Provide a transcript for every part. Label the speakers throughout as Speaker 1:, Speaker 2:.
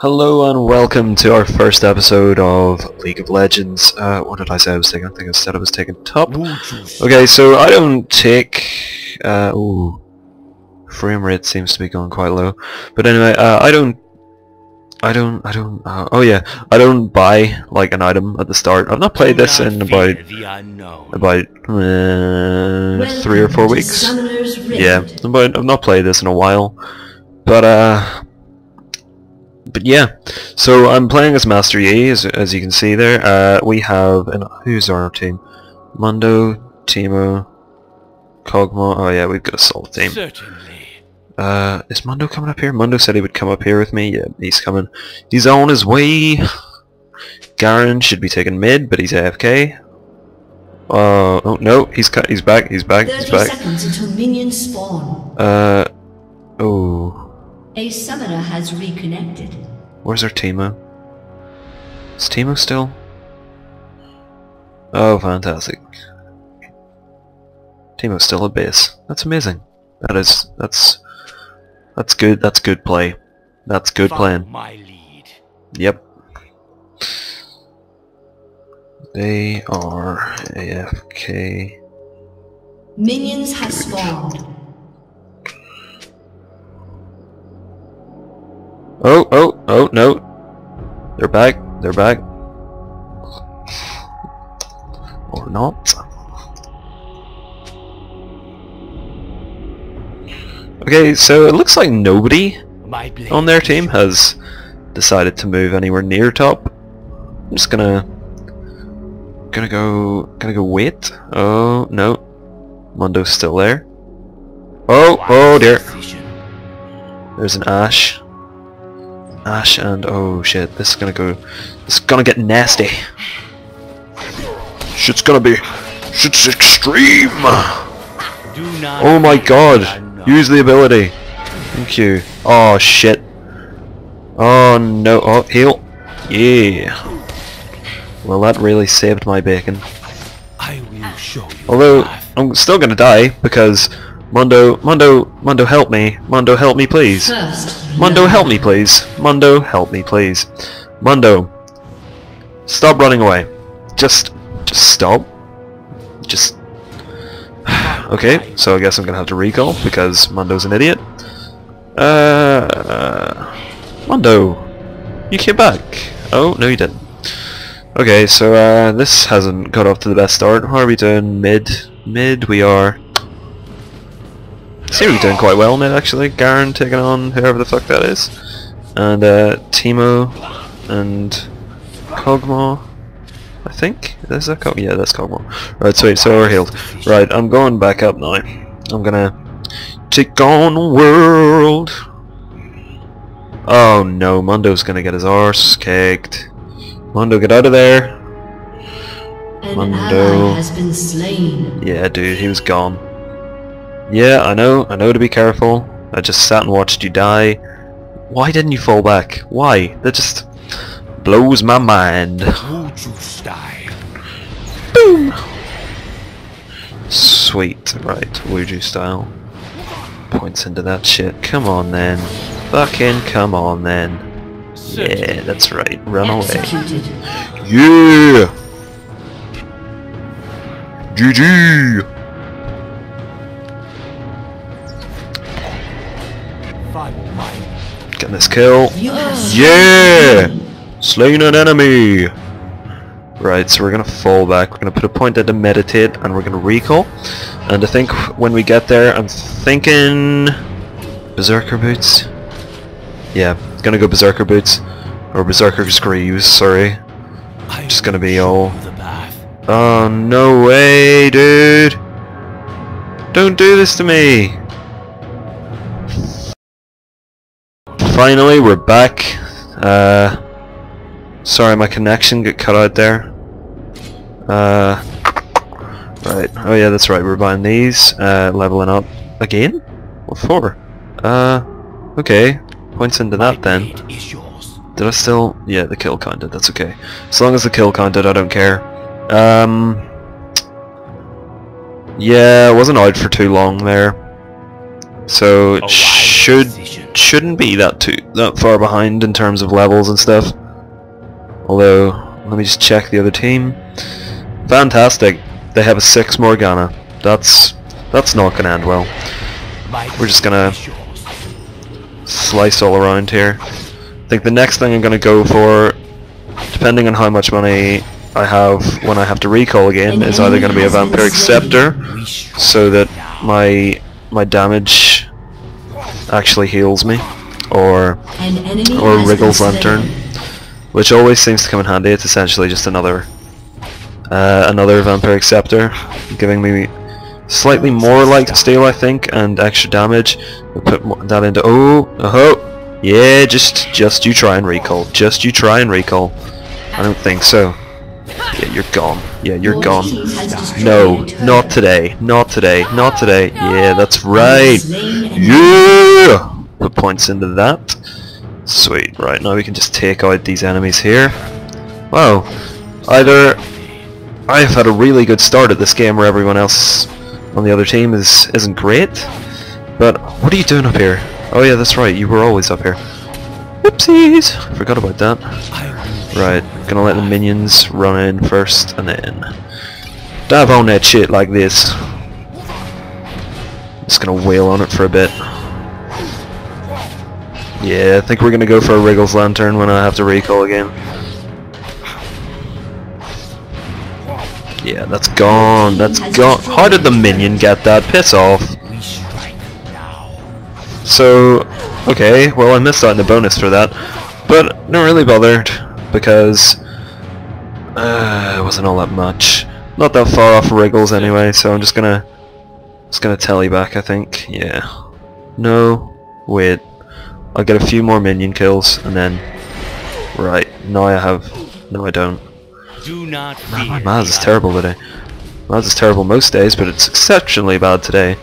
Speaker 1: Hello and welcome to our first episode of League of Legends. Uh, what did I say I was taking? I think I said I was taking top. Okay, so I don't take... Uh, ooh. Frame rate seems to be going quite low. But anyway, uh, I don't... I don't... I don't... Uh, oh yeah, I don't buy, like, an item at the start. I've not played this in about... About... Uh, three or four weeks. Yeah, but I've not played this in a while. But, uh but yeah, so I'm playing as Master Yi, as, as you can see there. Uh, we have, and who's our team? Mundo, Teemo, Kog'Maw. Oh yeah, we've got a solid team.
Speaker 2: Certainly.
Speaker 1: Uh, is Mundo coming up here? Mundo said he would come up here with me. Yeah, he's coming. He's on his way. Garen should be taking mid, but he's AFK. Uh, oh no, he's cut. he's back. He's back. He's
Speaker 3: 30
Speaker 1: back.
Speaker 3: seconds until minions spawn.
Speaker 1: Uh, oh,
Speaker 3: A summoner has reconnected.
Speaker 1: where's our Teemo? Is Teemo still? Oh, fantastic. Teemo's still at base. That's amazing. That is, that's, that's good, that's good play. That's good
Speaker 2: Follow
Speaker 1: playing.
Speaker 2: My lead.
Speaker 1: Yep. They are AFK.
Speaker 3: Minions have spawned.
Speaker 1: Oh, oh, oh, no. They're back, they're back. Or not. Okay, so it looks like nobody on their team has decided to move anywhere near top. I'm just gonna gonna go gonna go wait. Oh no. Mundo's still there. Oh oh dear. There's an Ashe. Ashe and oh shit, this is gonna go this is gonna get nasty. Shit's gonna be shit's extreme.
Speaker 2: Do not
Speaker 1: Oh my god! Use the ability! Thank you. Oh shit. Oh no. Oh, heal! Yeah! Well that really saved my bacon.
Speaker 2: I will show you.
Speaker 1: Although. I'm still gonna die because Mondo, Mondo, Mondo help me. Mondo help me please.
Speaker 3: First,
Speaker 1: Mondo
Speaker 3: blood.
Speaker 1: help me please. Mondo help me please. Mondo, stop running away. Just, just stop. Just Okay, so I guess I'm gonna have to recall because Mondo's an idiot. Uh, Mondo, you came back. Oh no, you didn't. Okay, so uh, this hasn't got off to the best start. How are we doing? Mid, mid. We are. Be doing quite well mid actually. Garen taking on whoever the fuck that is, and uh, Teemo and Kog'Maw. I think is that Cog? Yeah, that's Kog'Maw. Right, sweet. So we're healed. Right, I'm going back up now. I'm gonna take on the world. Oh no, Mundo's gonna get his arse kicked. Mundo, get out of there.
Speaker 3: An
Speaker 1: Mondo.
Speaker 3: ally has been slain.
Speaker 1: Yeah, dude, he was gone. Yeah, I know, I know to be careful. I just sat and watched you die. Why didn't you fall back? Why? That just blows my mind.
Speaker 2: Wuju style. Boom.
Speaker 1: Sweet, right, Wuju style. Points into that shit. Come on then. Fucking come on then. Yeah, that's right. Run away.
Speaker 3: Executed.
Speaker 1: Yeah! GG! Kill. Yeah!
Speaker 3: slain.
Speaker 1: An enemy! Right, so we're gonna fall back, we're gonna put a point at the meditate, and we're gonna recall. And I think when we get there, I'm thinking... Berserker Boots? Yeah, gonna go Berserker Boots. Or Berserker's Greaves, sorry.
Speaker 2: I
Speaker 1: Just gonna be all-. Oh, no way, dude! Don't do this to me! Finally, we're back. Uh, sorry, my connection got cut out there. Uh, right. Oh yeah, that's right. We're buying these. Uh, leveling up again. What for? Uh, okay. Points into that then. Did I still? Yeah, the kill counted. That's okay. As long as the kill counted, I don't care. Um. Yeah, I wasn't out for too long there. So it should
Speaker 2: decision.
Speaker 1: Shouldn't be that too that far behind in terms of levels and stuff. Although, let me just check the other team. Fantastic. They have a six Morgana. That's that's not gonna end well. We're just gonna- Slice all around here. I think the next thing I'm gonna go for, depending on how much money I have when I have to recall again, is either gonna be a Vampiric Scepter, so that my my damage actually heals me, or or
Speaker 3: has
Speaker 1: Lantern, which always seems to come in handy. It's essentially just another uh, another Vampiric Scepter, giving me slightly more life steal, I think, and extra damage. We'll put that into oh, oh, yeah. Just just you try and recall. Just you try and recall. I don't think so. Yeah, you're gone. Yeah, you're
Speaker 3: Your
Speaker 1: gone.
Speaker 3: team has destroyed
Speaker 1: No, not today. Not today. Oh, not today. Yeah, that's right.
Speaker 3: Slain
Speaker 1: Yeah! Put points into that. Sweet. Right, now we can just take out these enemies here. Wow. Either I've had a really good start at this game where everyone else on the other team is, isn't great. But what are you doing up here? Oh yeah, that's right, you were always up here. Whoopsies! Forgot about that. Right, gonna let the minions run in first and then dive on that shit like this. Just gonna wail on it for a bit. Yeah, I think we're gonna go for a Wriggles Lantern when I have to recall again. Yeah, that's gone, that's gone. How did the minion get that? Piss off. So, okay, well I missed out on the bonus for that, but not really bothered because uh, it wasn't all that much. Not that far off Wriggles anyway, so I'm just gonna just gonna tally back. I think, yeah. No, wait, I'll get a few more minion kills and then right now I have. No, I don't.
Speaker 2: Do not
Speaker 1: Man, my
Speaker 2: fear.
Speaker 1: Maz is terrible today. Maz is terrible most days, but it's exceptionally bad today.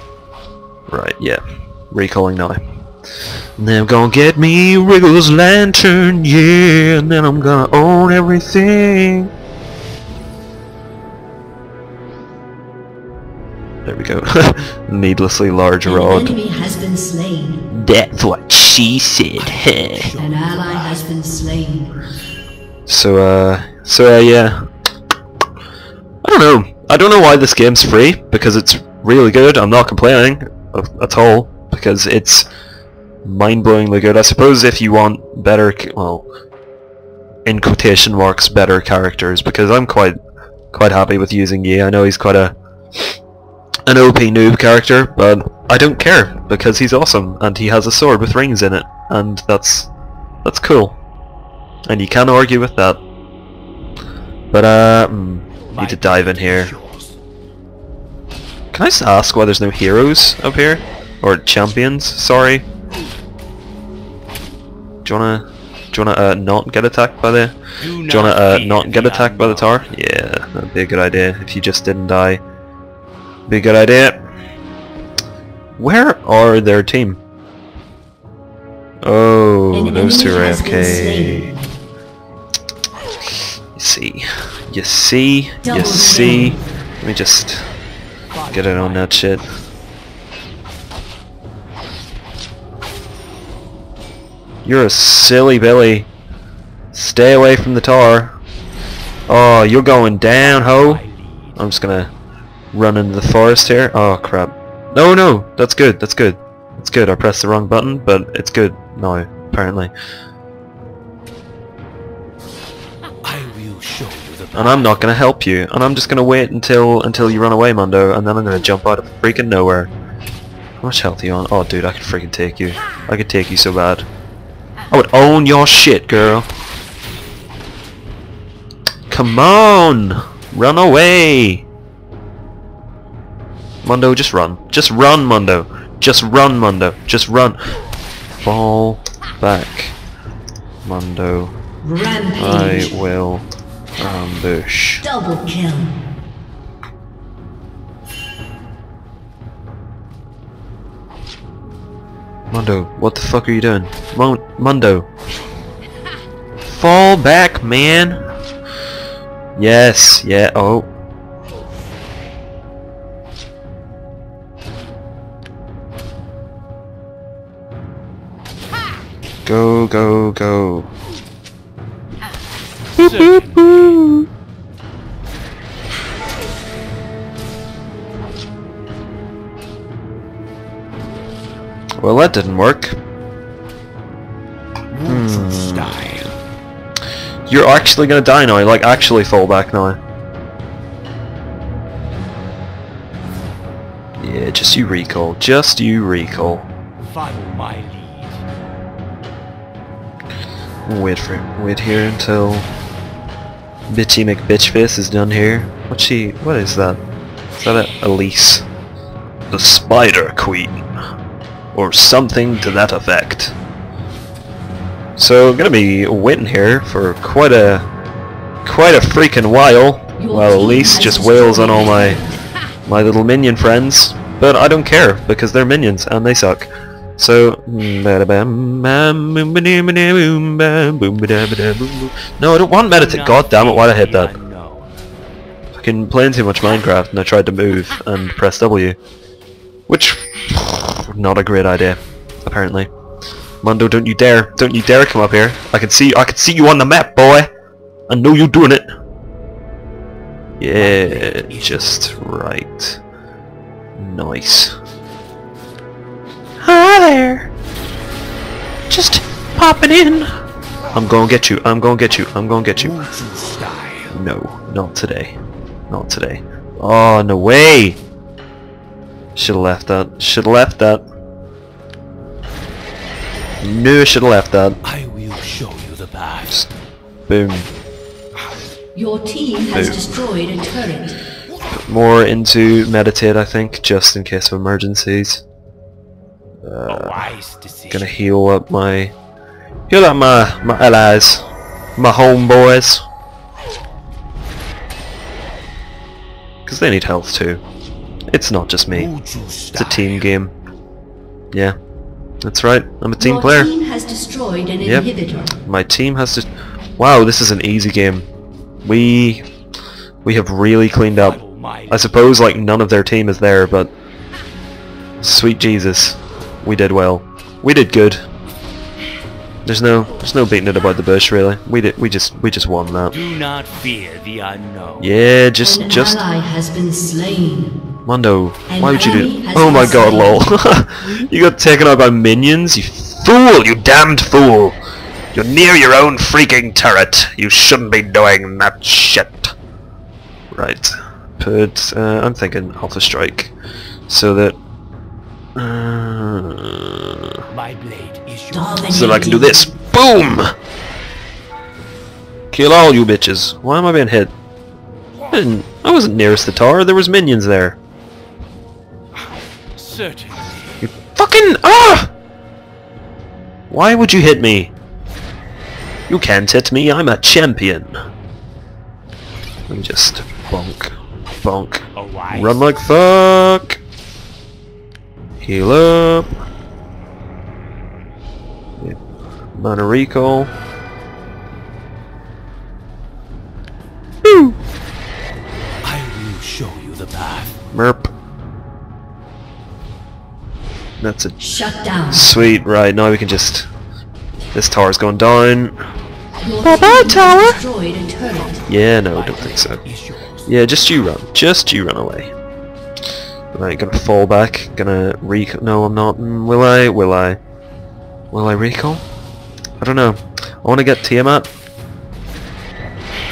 Speaker 1: Right, yeah. Recalling now. And then I'm gonna get me Wriggles Lantern, yeah, and then I'm gonna own everything. There we go. Needlessly large
Speaker 3: An
Speaker 1: rod.
Speaker 3: enemy has been slain.
Speaker 1: That's what she said.
Speaker 3: An ally has been slain.
Speaker 1: So, uh, so, uh, yeah. I don't know. I don't know why this game's free, because it's really good. I'm not complaining at all, because it's mind-blowingly good. I suppose if you want better, well, in quotation marks, better characters, because I'm quite, quite happy with using Yi. I know he's quite a, an OP noob character, but I don't care, because he's awesome, and he has a sword with rings in it, and that's, that's cool. And you can't argue with that. But, uh, mm, need to dive in here. Can I just ask why there's no heroes up here? Or champions, sorry. Do you wanna, do you wanna, uh, not get attacked by the,
Speaker 2: Do
Speaker 1: do you wanna, uh, not get attacked by the tower? Yeah, that'd be a good idea, if you just didn't die. Be a good idea. Where are their team? Oh,
Speaker 3: An
Speaker 1: those two are AFK. You see, you see, you see. Let me just get it on that shit. You're a silly Billy. Stay away from the tar. Oh, you're going down, ho. I'm just gonna run into the forest here. Oh crap. No, no, that's good, that's good. It's good, I pressed the wrong button, but it's good now, apparently.
Speaker 2: I will show you the
Speaker 1: And I'm not gonna help you, and I'm just gonna wait until until you run away, Mondo, and then I'm gonna jump out of freaking nowhere. How much health are you on? Oh dude, I could freaking take you. I could take you so bad. I would own your shit, girl. Come on! Run away! Mondo, just run. Just run, Mondo. Just run, Mondo. Just run. Fall back. Mondo. I will ambush.
Speaker 3: Double kill.
Speaker 1: Mondo, what the fuck are you doing? Mon Mondo. Fall back, man. Yes, yeah, oh. Go, go, go.
Speaker 2: Certainly.
Speaker 1: Well, that didn't work.
Speaker 2: Hmm. Style.
Speaker 1: You're actually gonna die now, like actually fall back now. Yeah, just you recall. Just you recall.
Speaker 2: Follow my lead.
Speaker 1: Wait for him, wait here until Bitchy McBitchface is done here. What's she what is that? Is that a Elise? The Spider Queen. Or something to that effect. So gonna be waiting here for quite a quite a freaking while while Elise just wails on all my my little minion friends. But I don't care because they're minions and they suck. So no, I don't want meditate. God damn it! Why did I hit that? Fucking playing too much Minecraft and I tried to move and press W. Which, not a great idea, apparently. Mondo, don't you dare, don't you dare come up here. I can see, I can see you on the map, boy! I know you're doing it! Yeah, just right. Nice. Hi there! Just popping in. I'm gonna get you, I'm gonna get you, I'm gonna get you. No, not today. Not today. Oh, no way! Should've left that. Should've left that. No, should've left that.
Speaker 2: I will show you the path.
Speaker 1: Boom.
Speaker 3: Your team has
Speaker 1: Boom.
Speaker 3: destroyed a turret.
Speaker 1: More into meditate, I think, just in case of emergencies.
Speaker 2: A uh, wise decision.
Speaker 1: Gonna heal up my... Heal up my, my allies. My homeboys. Because they need health too. It's not just me. It's a team game. Yeah. That's right. I'm a team
Speaker 3: Your
Speaker 1: player.
Speaker 3: team has destroyed an
Speaker 1: Yep.
Speaker 3: inhibitor.
Speaker 1: My team has to... Wow, this is an easy game. We... We have really cleaned up. I suppose like none of their team is there, but... Sweet Jesus. We did well. We did good. There's no... There's no beating it about the bush, really. We did... We just... We just won that.
Speaker 2: Do not fear the unknown.
Speaker 1: Yeah, just...
Speaker 3: An
Speaker 1: Just...
Speaker 3: ally has been slain.
Speaker 1: Mondo, why would you do...
Speaker 3: has
Speaker 1: Oh my god, lol. you got taken out by minions? You fool! You damned fool! You're near your own freaking turret. You shouldn't be doing that shit. Right. Put... Uh, I'm thinking Alpha Strike. So that... Uh,
Speaker 2: My blade is yours.
Speaker 1: So that I can do this. Boom! Kill all you bitches. Why am I being hit? I, didn't, I wasn't nearest the tower. There was minions there.
Speaker 2: Certainly.
Speaker 1: You fucking ah! Why would you hit me? You can't hit me. I'm a champion. Let me just bonk, bonk,
Speaker 2: wise
Speaker 1: run like fuck. Heal up. Yeah. Mana recall.
Speaker 2: I will show you the path.
Speaker 1: Merp. That's a
Speaker 3: Shut down.
Speaker 1: sweet. Right now we can just. This tower's gone down. Bye-bye, tower.
Speaker 3: has destroyed a turret.
Speaker 1: Yeah, no,
Speaker 2: My
Speaker 1: don't think so.
Speaker 2: blade is yours.
Speaker 1: Yeah, just you run. Just you run away. Right, gonna fall back. Gonna recall. No, I'm not. Mm, Will I? Will I? Will I recall? I don't know. I want to get Tiamat.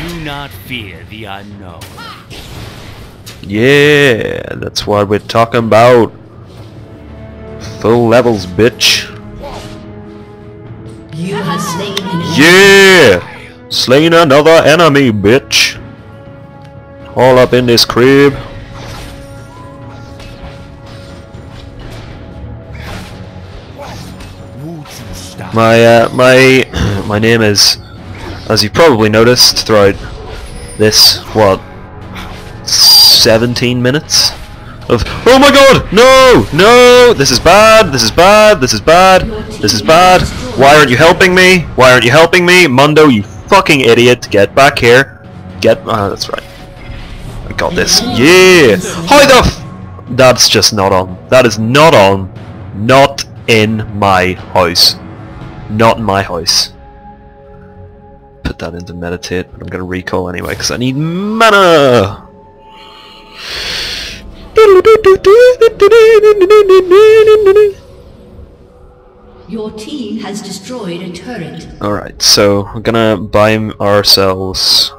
Speaker 2: Do not fear the unknown.
Speaker 1: Yeah, that's what we're talking about. Full levels, bitch.
Speaker 3: You have slain.
Speaker 1: Yeah! Slain another enemy, bitch. All up in this crib. My uh, my my name is, as you probably noticed throughout this what, 17 minutes of oh my god no no this is bad this is bad this is bad this is bad. Why aren't you helping me? Why aren't you helping me? Mundo you fucking idiot get back here. Get ah that's right. I got this yeah. How the that's just not on. That is not on. Not in my house. Not in my house. Put that into meditate, but I'm gonna recall anyway because I need mana.
Speaker 3: Your team has destroyed a turret.
Speaker 1: Alright, so we're gonna buy ourselves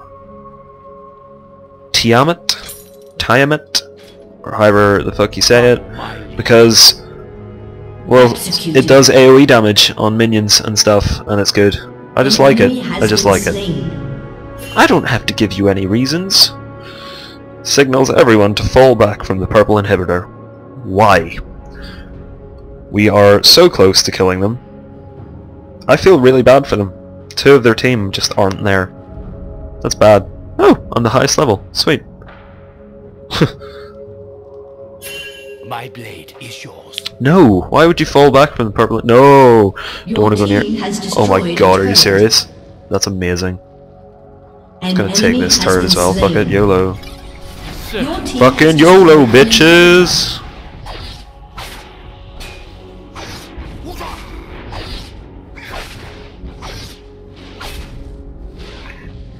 Speaker 1: Tiamat? Tiamat? Or however the fuck you say it. Because, well, it does AoE damage on minions and stuff, and it's good. I just like it. I just like it. I don't have to give you any reasons. Signals everyone to fall back from the purple inhibitor. Why? We are so close to killing them. I feel really bad for them. Two of their team just aren't there. That's bad. Oh, on the highest level. Sweet.
Speaker 2: My blade is yours.
Speaker 1: No! Why would you fall back from the purple... No!
Speaker 3: Your
Speaker 1: Don't want to go near... Oh my god, are you serious? That's amazing.
Speaker 3: An
Speaker 1: Gonna take this turret as well. Fuck it. YOLO. Fucking YOLO, bitches!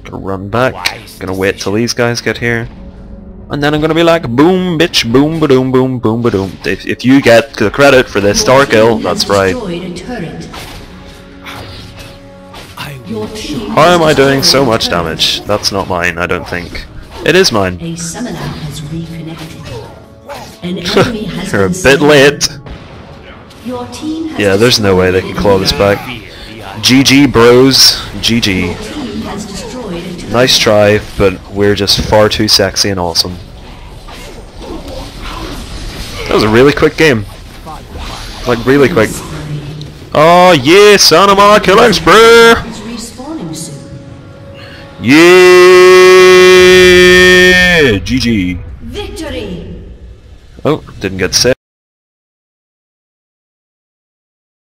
Speaker 1: Gonna run back. Gonna wait till these guys get here. And then I'm gonna be like, boom, bitch, boom, ba doom, boom, boom, ba doom. If, if you get the credit for this star kill, that's right. How am I doing so much damage? That's not mine, I don't think. It is mine.
Speaker 3: A summoner has reconnected. An enemy has
Speaker 1: You're a bit late.
Speaker 3: Your team has
Speaker 1: Yeah, there's no way they can claw this back.
Speaker 2: fear the un-
Speaker 1: GG bros. GG.
Speaker 3: team has destroyed a turret.
Speaker 1: Nice try, but we're just far too sexy and awesome. That was a really quick game. Like, really quick. Oh yeah, son of my killing spree!
Speaker 3: Is respawning soon.
Speaker 1: Yeah! GG.
Speaker 3: Victory!
Speaker 1: Oh, didn't get set.